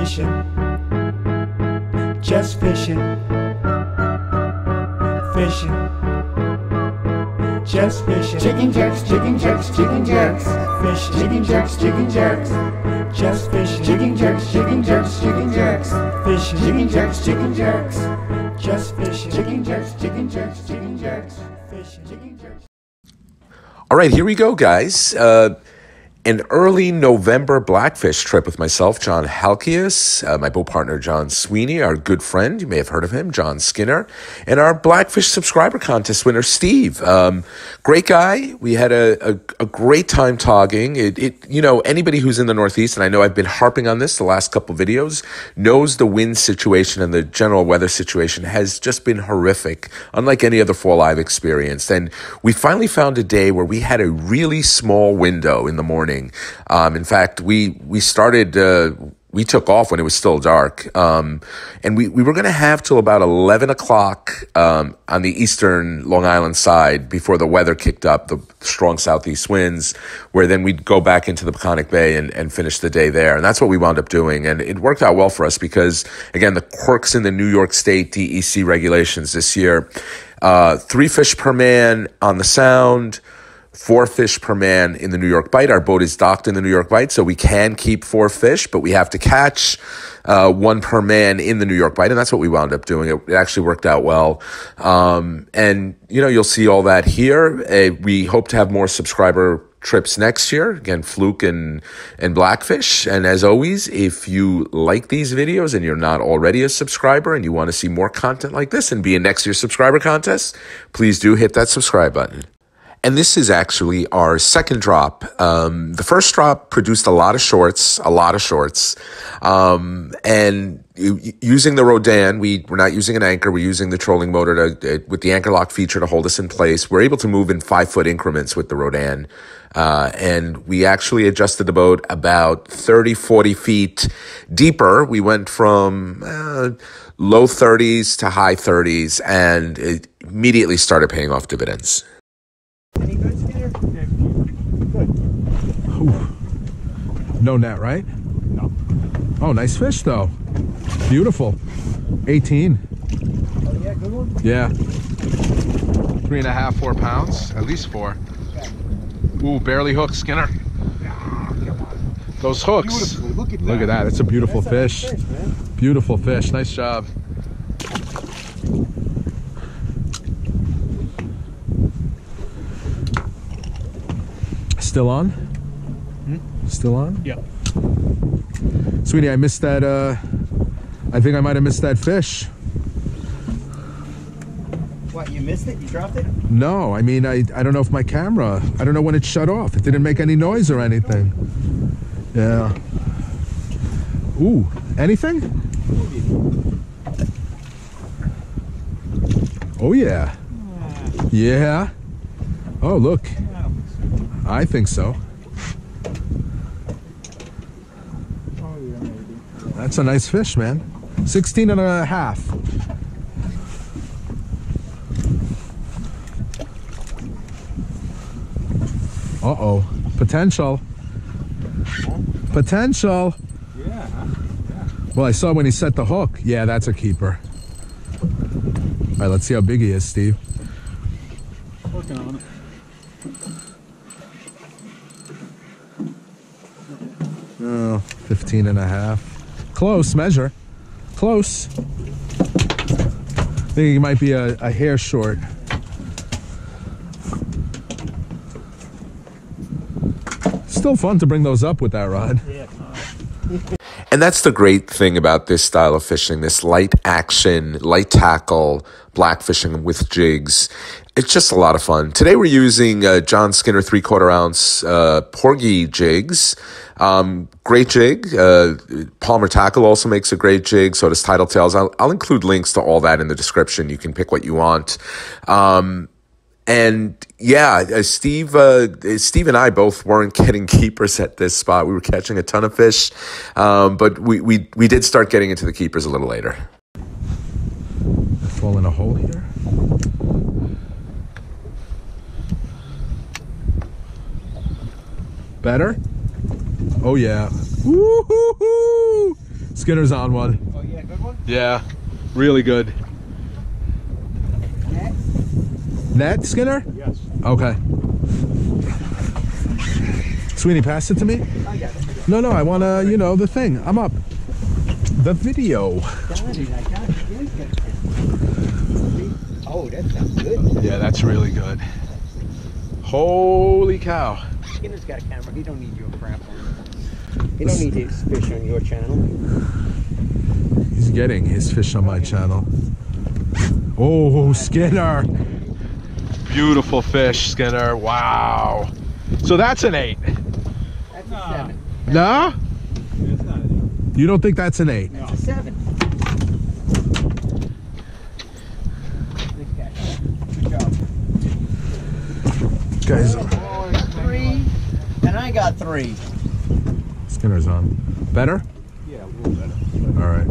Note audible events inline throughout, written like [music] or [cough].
fishing, just fishing, fishing, just fishing. Jigging jerks, jigging jerks, jigging jerks. Fishing, Jigging jerks, jigging jerks. just fishing, Jigging jerks, jigging jerks, jigging jerks. fishing, Jigging jerks, jigging jerks. just fishing, Jigging jerks, jigging jerks, jigging jerks. fishing. Jigging jerks. All right, here we go, guys. Uh, an early November Blackfish trip with myself, John Halkias, uh, my boat partner, John Sweeney, our good friend, you may have heard of him, John Skinner, and our Blackfish subscriber contest winner, Steve. Um, great guy. We had a, a, a great time talking. It, it, you know, anybody who's in the Northeast, and I know I've been harping on this the last couple videos, knows the wind situation and the general weather situation has just been horrific, unlike any other fall I've experienced. And we finally found a day where we had a really small window in the morning. Um, in fact, we we started. Uh, we took off when it was still dark, um, and we, we were going to have till about eleven o'clock um, on the eastern Long Island side before the weather kicked up, the strong southeast winds, where then we'd go back into the Peconic Bay and, and finish the day there, and that's what we wound up doing, and it worked out well for us because again the quirks in the New York State DEC regulations this year, uh, three fish per man on the Sound four fish per man in the New York Bight. Our boat is docked in the New York Bight, so we can keep four fish, but we have to catch uh, one per man in the New York Bight, and that's what we wound up doing. It, it actually worked out well, um, and you know you'll see all that here. Uh, we hope to have more subscriber trips next year again fluke and and blackfish and as always if you like these videos and you're not already a subscriber and you want to see more content like this and be in next year's subscriber contest please do hit that subscribe button and this is actually our second drop. Um, the first drop produced a lot of shorts, a lot of shorts. Um, and using the Rhodan, we, we're not using an anchor, we're using the trolling motor to, uh, with the anchor lock feature to hold us in place. We're able to move in five foot increments with the Rhodan. Uh, and we actually adjusted the boat about 30, 40 feet deeper. We went from uh, low 30s to high 30s and it immediately started paying off dividends. No net, right? No. Oh, nice fish though. Beautiful. 18. Oh, yeah, good one. Yeah. Three and a half, four pounds. At least four. Ooh, barely hooked, Skinner. Those hooks. Look at that. Look at that. That's a beautiful That's a fish. fish. Beautiful fish. Nice job. Still on? Still on? Yeah. Sweeney, I missed that. Uh, I think I might have missed that fish. What, you missed it? You dropped it? No, I mean, I, I don't know if my camera, I don't know when it shut off. It didn't make any noise or anything. Yeah. Ooh, anything? Oh, yeah. Yeah. Oh, look. I think so. That's a nice fish, man. 16 and a half. Uh oh. Potential. Potential. Yeah. Well, I saw when he set the hook. Yeah, that's a keeper. All right, let's see how big he is, Steve. Working on it. Oh, 15 and a half. Close measure. Close. I think he might be a, a hair short. Still fun to bring those up with that rod. And that's the great thing about this style of fishing, this light action, light tackle, black fishing with jigs. It's just a lot of fun. Today we're using uh, John Skinner three quarter ounce uh, Porgy jigs. Um, great jig. Uh, Palmer Tackle also makes a great jig. So does Tidal Tails. I'll, I'll include links to all that in the description. You can pick what you want. Um, and yeah, uh, Steve, uh, Steve and I both weren't [laughs] getting keepers at this spot. We were catching a ton of fish, um, but we, we we did start getting into the keepers a little later. Fall in a hole here. Better? Oh yeah. Woo-hoo-hoo! Skinner's on one. Oh yeah, good one. Yeah, really good. Next. Net Skinner? Yes. Okay. Sweeney, pass it to me. I got it. No, no, I want to, you know, the thing. I'm up. The video. Got it. I got it. Got it. Oh, that sounds good. Yeah, that's really good. Holy cow. Skinner's got a camera. He don't need your crap on. He don't need his fish on your channel. He's getting his fish on my channel. Oh, Skinner. Beautiful fish, Skinner. Wow. So that's an eight. That's a seven. No? You don't think that's an eight? That's a seven. Good catch. Good job. Guys, three. And I got three. Skinner's on. Better? Yeah, a little better. All right.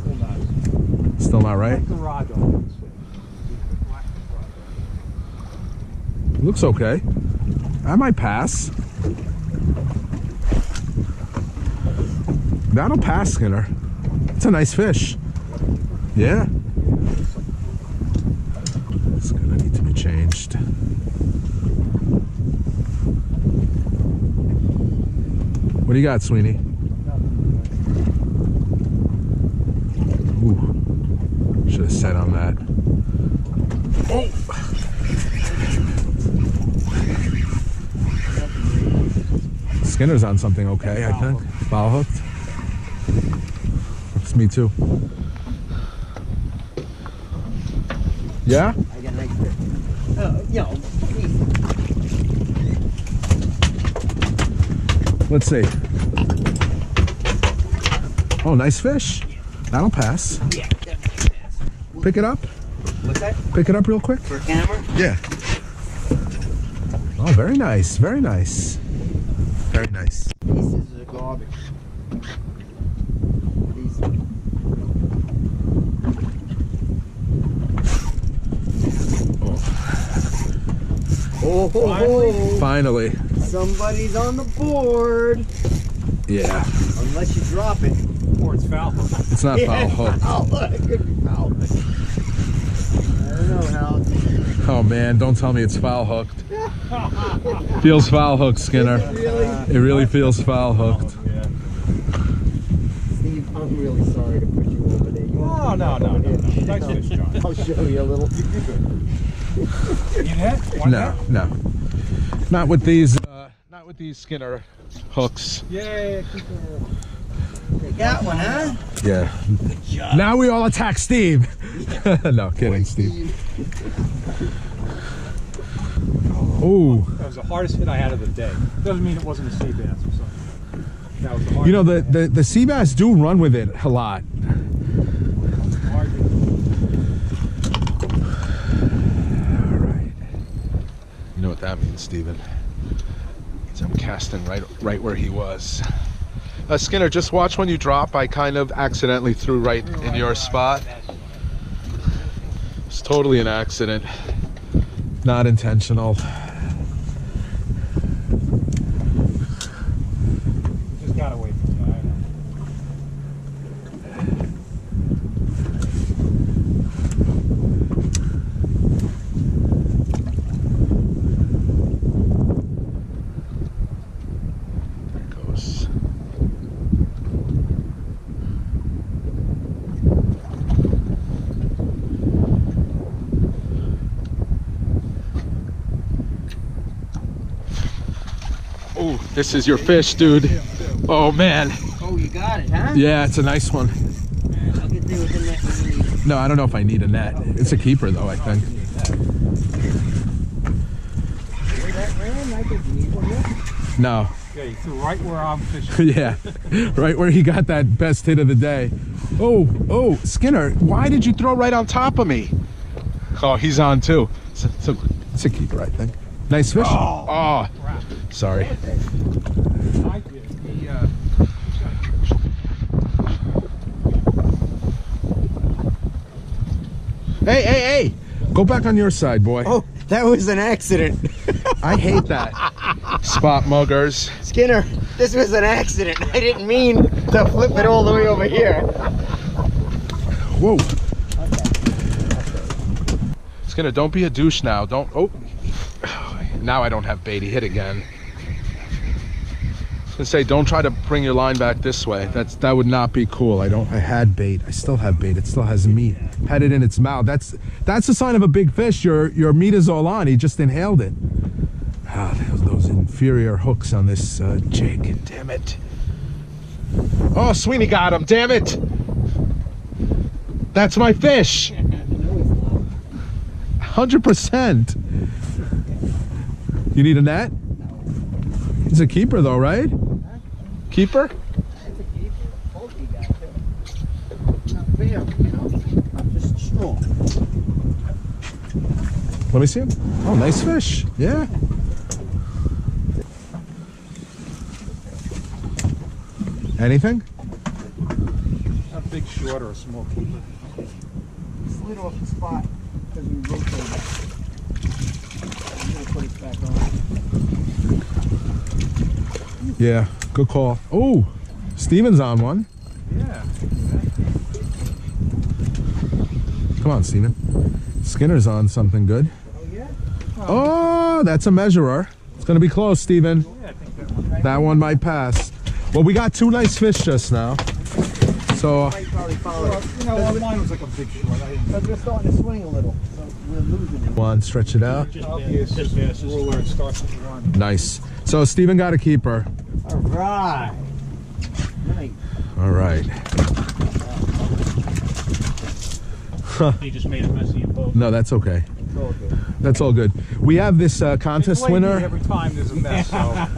Still not. Still not right? The rod on Looks okay. I might pass. That'll pass, Skinner. It's a nice fish. Yeah. It's gonna need to be changed. What do you got, Sweeney? Ooh. Should have set on that. Skinner's on something okay, I think. Foul hooked. It's me too. Yeah? I got nice fish. Uh, you know. Let's see. Oh, nice fish. That'll pass. Yeah, definitely pass. Pick it up. What's that? Pick it up real quick. For a camera? Yeah. Oh, very nice. Very nice. Very nice. Pieces of garbage. These. Oh, ho, ho. Finally. somebody's on the board. Yeah. Unless you drop it. Or it's foul hook. It's not foul [laughs] hooked. Foul hook. [laughs] It could be foul hook. I don't know how. Oh man, don't tell me it's foul hooked. feels foul hooked, Skinner. Really? It really feels foul hooked. Oh, Steve, I'm really sorry to put you over there. You oh, No, no, no, no, no. Nice fish, John. I'll show you a little. You hit? One No, no. Not with these uh, not with these Skinner hooks. Yeah, keep it. You got one, huh? Yeah. Now we all attack Steve. [laughs] no, kidding, Steve. Ooh. That was the hardest hit I had of the day. Doesn't mean it wasn't a sea bass or something. That was the hardest. You know the, the the sea bass do run with it a lot. All right. You know that means, Steven? I'm casting right right where he was. Uh, Skinner, just watch when you drop. I kind of accidentally threw right in your spot. It's totally an accident. Not intentional. Just got away from that. I know. There it goes. Oh, this is your fish, dude. Oh man. Oh, you got it, huh? Yeah, it's a nice one. I'll get there with the net. No, I don't know if I need a net. It's a keeper though, I think. Where that ran, I could need one more. No. Yeah, you threw right where I'm fishing. [laughs] yeah. Right where he got that best hit of the day. Oh, oh, Skinner, why did you throw right on top of me? Oh, he's on too. It's a, it's a, it's a keeper, I think. Nice fish. Oh, sorry. I did. He, uh, Hey, hey, hey! Go back on your side, boy. Oh, that was an accident. [laughs] I hate that. Spot muggers. Skinner, this was an accident. I didn't mean to flip it all the way over here. Whoa. Skinner, don't be a douche now. Don't. Oh. Now I don't have bait. Hit again. Was say, don't try to bring your line back this way. That's that would not be cool. I don't. I had bait. I still have bait. It still has meat. Had it in its mouth. That's that's a sign of a big fish. Your your meat is all on. He just inhaled it. Ah, those, inferior hooks on this uh, jig. Damn it. Oh, Sweeney got him. Damn it. That's my fish. Hundred percent. You need a net? He's a keeper though, right? Keeper? Not fair, you know? I'm just strong. Let me see him. Oh, nice fish. Yeah. Anything? A big short or a small keeper. Slid off the spot because we rotated. I'm gonna put it back on. Yeah. Good call. Oh, Steven's on one. Yeah. Come on, Steven. Skinner's on something good. Oh yeah? Oh, that's a measurer. It's gonna be close, Steven. Oh, yeah, I think that one. That one might pass. Well, we got two nice fish just now. So, Might Well, you know, well, mine was like a big short. I didn't. Because we're starting to swing a little, so we're losing it. one, stretch it out. Just, it's just rule where it starts with one. Nice. So, Steven got a keeper. All right. Nice. All right. He just made a mess of your boat. No, that's okay. It's all good. That's all good. We have this uh, contest winner. Every time there's a mess, so.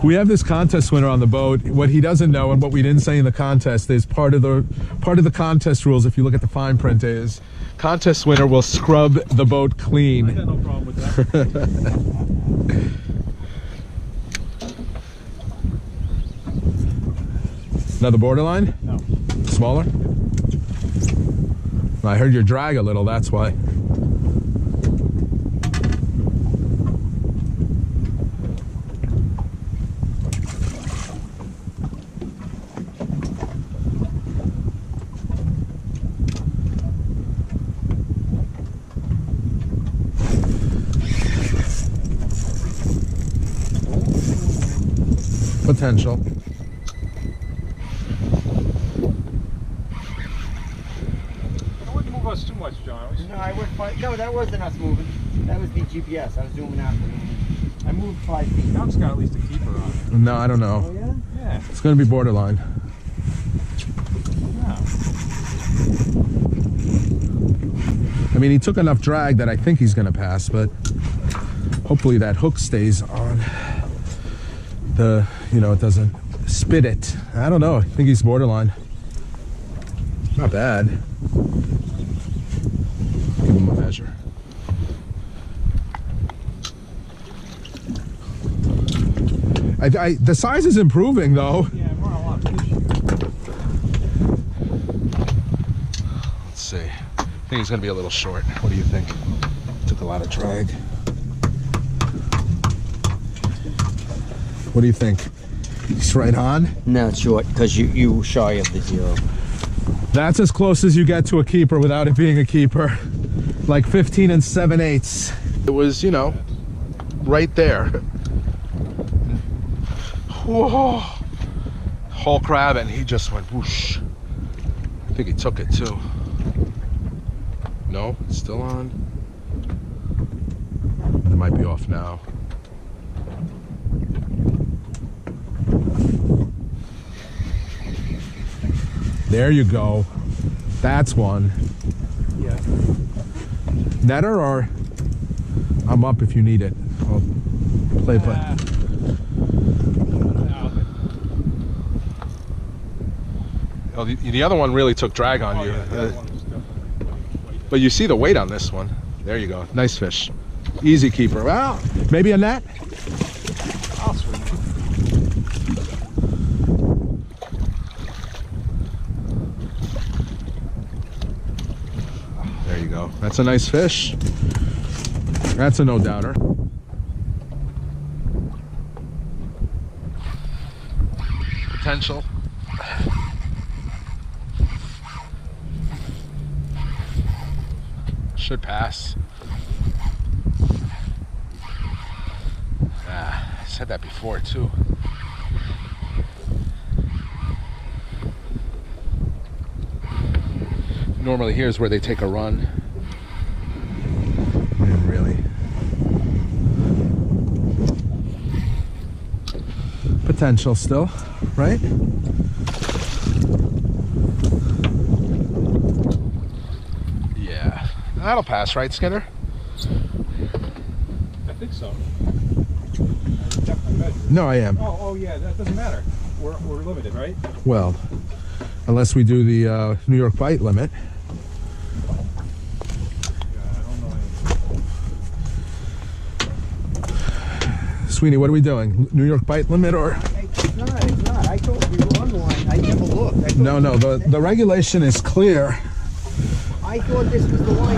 [laughs] We have this contest winner on the boat. What he doesn't know and what we didn't say in the contest is part of the part of the contest rules. If you look at the fine print, is contest winner will scrub the boat I clean. got no problem with that. [laughs] Another borderline, No. smaller. I heard your drag a little. That's why. Potential. I wouldn't move us too much, John. We- No, I went five. No, that wasn't us moving. That was the GPS. I was doing after. I moved five feet. Tom's got at least a keeper on it. No, I don't know. Oh yeah. Yeah. It's going to be borderline. yeah. I mean, he took enough drag that I think he's going to pass, but hopefully that hook stays on the, you know, it doesn't spit it. I don't know. I think he's borderline. Not bad. Give him a measure. I, I, the size is improving though. Yeah, we're on a lot of fish here. Let's see. I think he's gonna be a little short. What do you think? Took a lot of drag. What do you think? He's right on. No, it's short because you you shy of the zero. That's as close as you get to a keeper without it being a keeper. Like 15 and 7 eighths. It was, you know, right there. Whoa. Whole crab and he just went whoosh. I think he took it too. No, it's still on. It might be off now. There you go. That's one. Yeah. Netter or I'm up if you need it. I'll play play. No, Oh, the, the other one really took drag on Oh, you. yeah, Uh, other one was definitely way- way- but you see the weight on this one. There you go. Nice fish. Easy keeper. Well, maybe a net. That's a nice fish. That's a no-doubter. Potential. Should pass. Ah, I said that before too. Normally here's where they take a run. Potential still, right? Yeah. That'll pass, right, Skinner? I think so. I checked my measure. No, I am. Oh, oh yeah, that doesn't matter. We're, we're limited, right? Well, unless we do the uh, New York Bight limit. Yeah, I don't know. anything. Sweeney, what are we doing? New York Bight limit or? It's not, it's not. I told we were on the. I never looked. I No, no, the, the regulation is clear. I thought this was the line,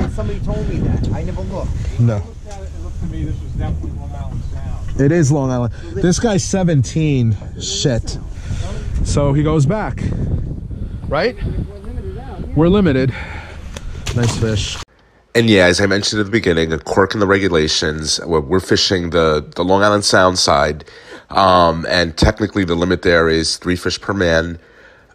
and somebody told me that. I never looked. No. Looked it, it looked to me this was definitely Long Island Sound. It is Long Island. This guy's 17. Shit. So he goes back. Right? We're limited. Nice fish. And yeah, as I mentioned at the beginning, a quirk in the regulations. We're, fishing the, the Long Island Sound side, um, and technically the limit there is three fish per man.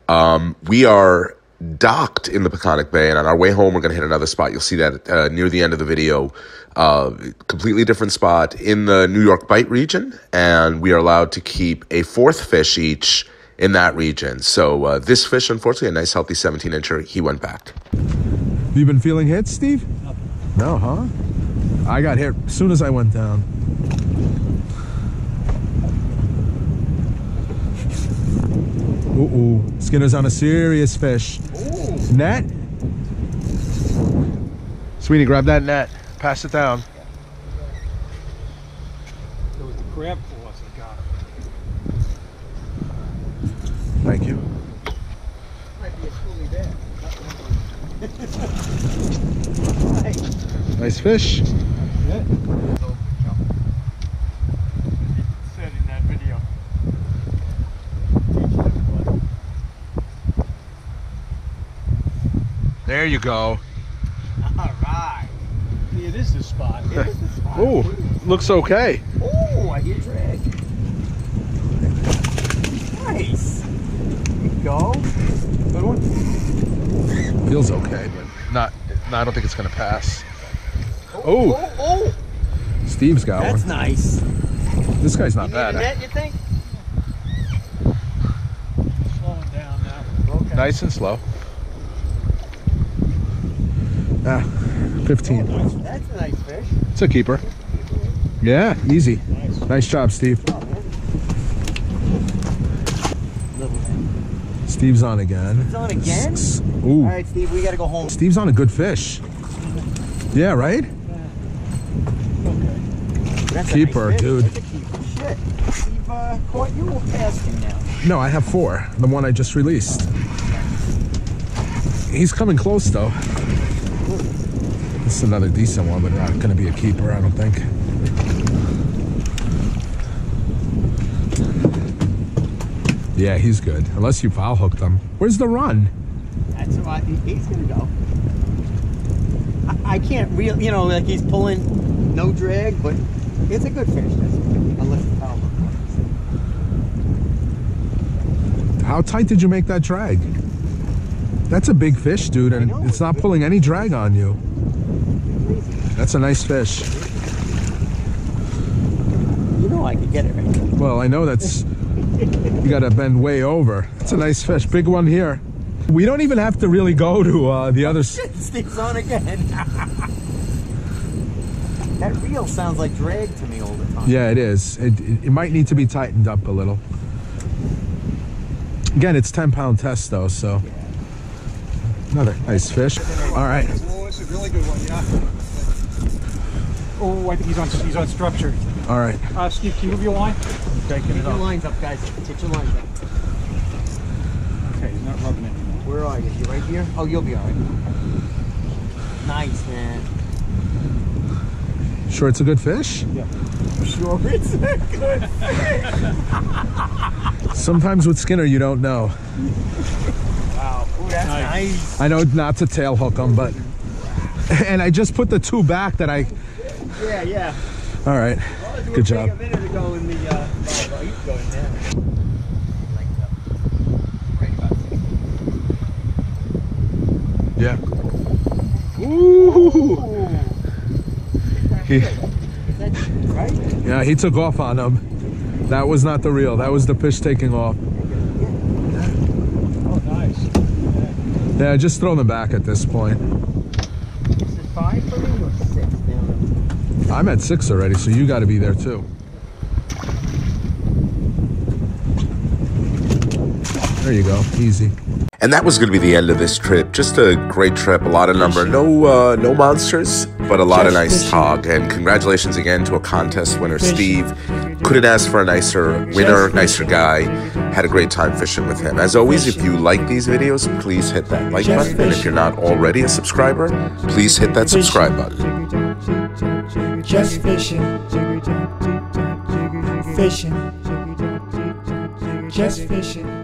Um, we are docked in the Peconic Bay, and on our way home, we're going to hit another spot. You'll see that uh, near the end of the video. Uh, completely different spot in the New York Bight region, and we are allowed to keep a fourth fish each in that region. So uh, this fish, unfortunately, a nice healthy 17 incher, he went back. You been feeling hit, Steve? No, huh? I got hit as soon as I went down. Ooh, ooh. Skinner's on a serious fish. Net? Sweeney, grab that net. Pass it down. It was the crab claws that got it. Thank you. Might be a schoolie there. Nice fish. Said in that video. There you go. All right. It is the spot. It is the [laughs] spot. Ooh, looks okay. Oh, I hear drag. Nice. There you go. Good one. Feels okay, but not. No, I don't think it's gonna pass. Oh, Oh, oh. Steve's got That's one. nice. This guy's not You bad. net, you think? Slowing down now. Okay. Nice and slow. Ah, 15. That's a nice fish. It's a keeper. Yeah, easy. Nice. Nice job, Steve. Oh, Steve's on again. It's on again? S- All Ooh, right, Steve, we got to go home. Steve's on a good fish. Yeah, right? That's Keeper, nice dude. Keeper. Shit. Steve uh, caught you asking now. No, I have four. The one I just released. He's coming close though. This is another decent one, but not going to be a keeper, I don't think. Yeah, he's good. Unless you foul hooked him. Where's the run? That's he- he's gonna go. I, I can't really, you know, like he's pulling no drag, but it's a good fish. Unless the. How tight did you make that drag? That's a big fish, dude, and know. it's not pulling any drag on you. That's a nice fish. You know I could get it right. Well, I know that's you got to bend way over. It's a nice fish, big one here. We don't even have to really go to uh, the other. [laughs] Steve's on again. [laughs] that reel sounds like drag to me all the time. Yeah, it is. It, it, it might need to be tightened up a little. Again, it's 10 pound test though, so another nice fish. All right, Oh, it's a really good one, yeah. Oh, I think he's on he's on structure. all right. Uh, Steve, can you move your line? Okay, Get your lines up, guys. Get your lines up. Okay, he's not rubbing it anymore. Where are you? You right here? Oh, you'll be all right. Nice, man. Sure, it's a good fish. Yeah. Sure, it's a good fish. Sometimes with Skinner, you don't know. Wow. Ooh, that's nice. I know not to tail hook them, but. [laughs] And I just put the two back that I. Yeah, yeah. All right. Well, Good big job. A minute ago in the. Uh, oh, he's going now. Yeah. Ooh. He, Right? yeah, he took off on him. That was not the real. That was the fish taking off. Oh, nice. Yeah, just throw them back at this point. This is five for me or six now? I'm at six already, so you got to be there too. There you go. Easy. And that was going to be the end of this trip. Just a great trip, a lot of number, no uh, no monsters, but a lot of nice talk. And congratulations again to a contest winner, Steve. Couldn't ask for a nicer winner, nicer guy. Had a great time fishing with him. As always, if you like these videos, please hit that like button. And if you're not already a subscriber, please hit that subscribe button. Just fishing. Fishing. Just fishing. Fishing. Just fishing.